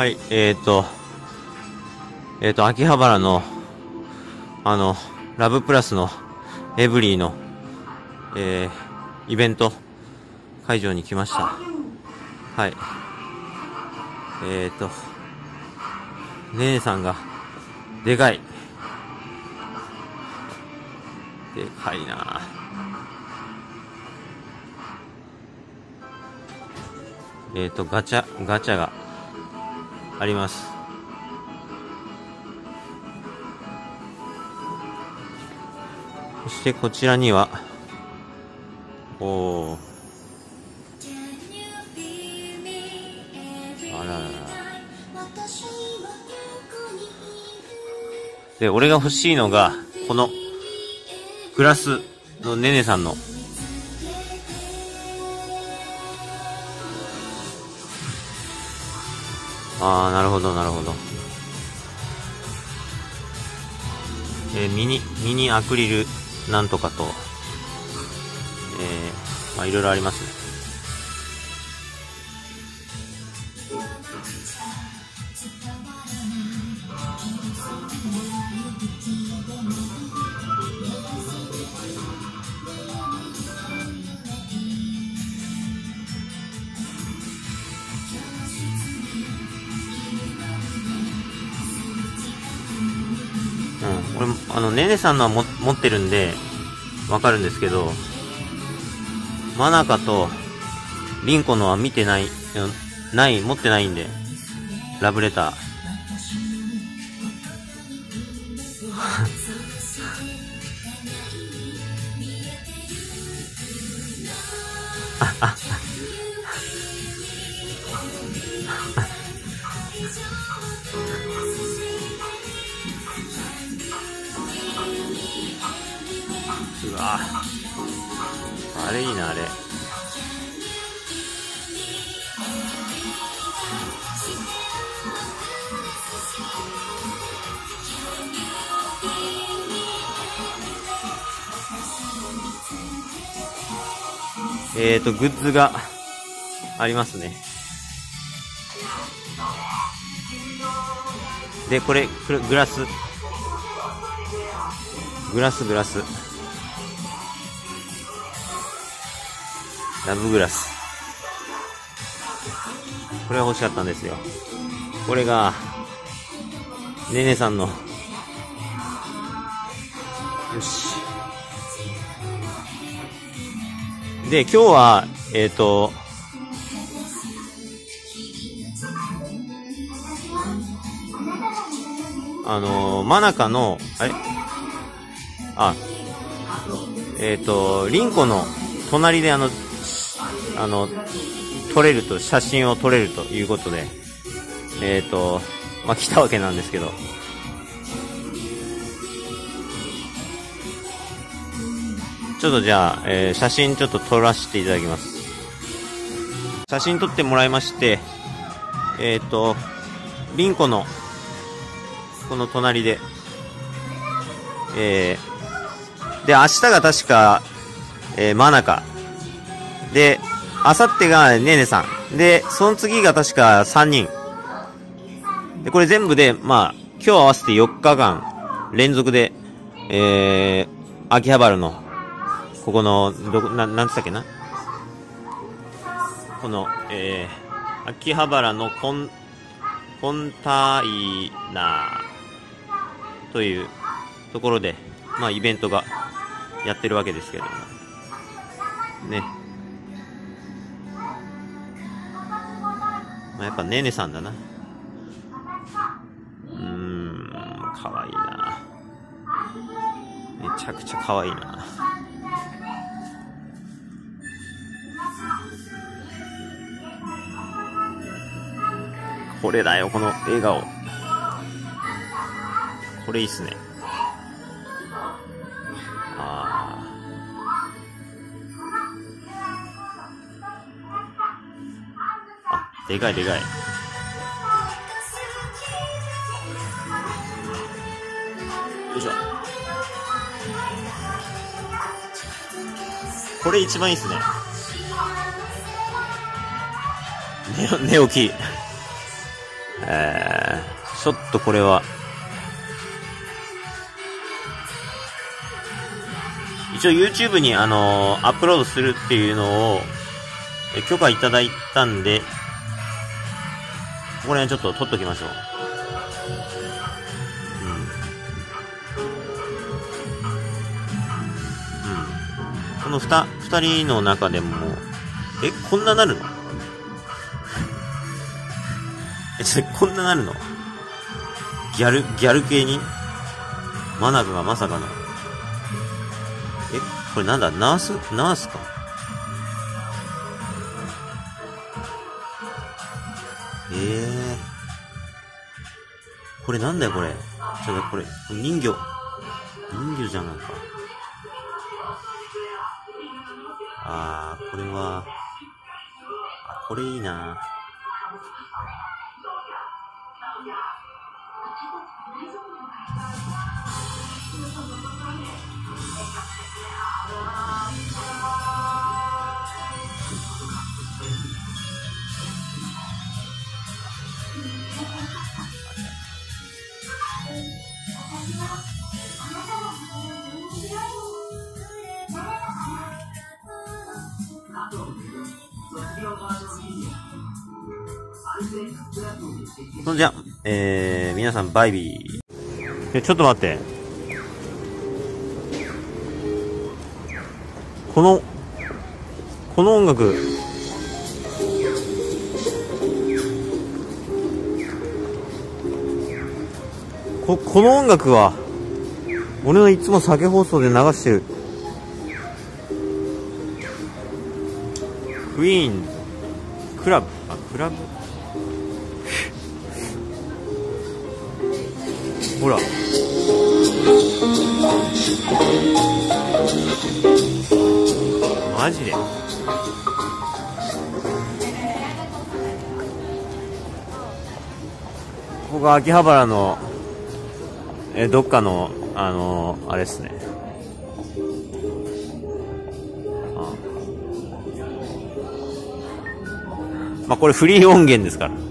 はい、えーと、えーと、秋葉原の、あの、ラブプラスのエブリーの、えー、イベント会場に来ました。はい。えーと、ねねさんが、でかい。でかいなえーと、ガチャ、ガチャがあります。そしてこちらには、おー。あららら。で、俺が欲しいのが、この、グラスのねねさんの、ああ、なるほど、なるほど。えーミニ、ミニアクリルなんとかと、えー、まあいろいろありますね。これ、あの、ねねさんのは持ってるんで、わかるんですけど、マナカと、リンコのは見てない、ない、持ってないんで、ラブレター。あれいいな、あれ。えーと、グッズがありますね。で、これグラス。グラス、グラス。ラブグラス。これが欲しかったんですよ。これが、ねねさんの、よし。で、今日は、えっ、と、あのー、真中の、あれ？あ、えっ、と、リンコの隣であの、あの、撮れると、写真を撮れるということで、えっ、と、まあ、来たわけなんですけど、ちょっとじゃあ、えー写真ちょっと撮らせていただきます。写真撮ってもらいまして、えっ、と、リンコの、この隣で、えー、で、明日が確か、えー、真中。で、明後日がねねさん。で、その次が確か3人。で、これ全部で、まあ、今日合わせて4日間、連続で、えー、秋葉原の、ここの、どこ、な、なんつったっけな？この、えー、秋葉原のコン、コンタイナーというところで、まあ、イベントがやってるわけですけども。ね。まあ、やっぱねねさんだな。うーん、かわいいな。めちゃくちゃかわいいな。これだよ、この笑顔。これいいっすね。でかいでかい。よいしょ。これ一番いいっすね。寝寝起き。えー、ちょっとこれは、一応 YouTube にあのー、アップロードするっていうのを、許可いただいたんで、これちょっと撮っときましょう。うん。うん。この二、二人の中でも、え、こんななるの？え、ちょ、こんななるの？ギャル、ギャル系に？マナカがまさかの？え、これなんだ？ナース？ナースかこれなんだよこれ。ちょっとこれ、人魚。人魚じゃないか。あー、これは、あ、これいいなそんじゃ、えー、皆さんバイビー。え、ちょっと待って。この、この音楽、こ、この音楽は、俺のいつも酒放送で流してる、クイーン、クラブ、あ、クラブほら。マジで。ここが秋葉原の、え、どっかの、あのー、あれですね。まあ、これフリー音源ですから。